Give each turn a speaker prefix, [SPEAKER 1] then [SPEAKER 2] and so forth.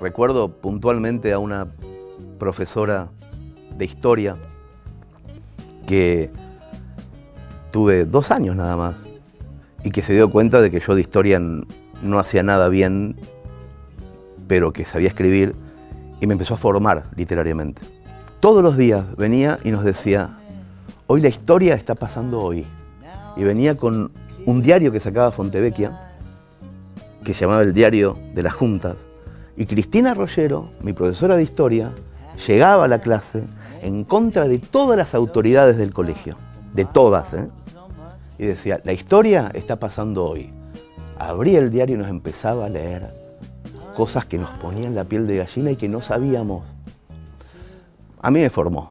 [SPEAKER 1] Recuerdo puntualmente a una profesora de historia que tuve dos años nada más y que se dio cuenta de que yo de historia no hacía nada bien, pero que sabía escribir y me empezó a formar literariamente. Todos los días venía y nos decía, hoy la historia está pasando hoy. Y venía con un diario que sacaba Fontevecchia, que se llamaba el Diario de las Juntas, y Cristina Rollero, mi profesora de historia, llegaba a la clase en contra de todas las autoridades del colegio, de todas, ¿eh? y decía, la historia está pasando hoy. Abría el diario y nos empezaba a leer cosas que nos ponían la piel de gallina y que no sabíamos. A mí me formó.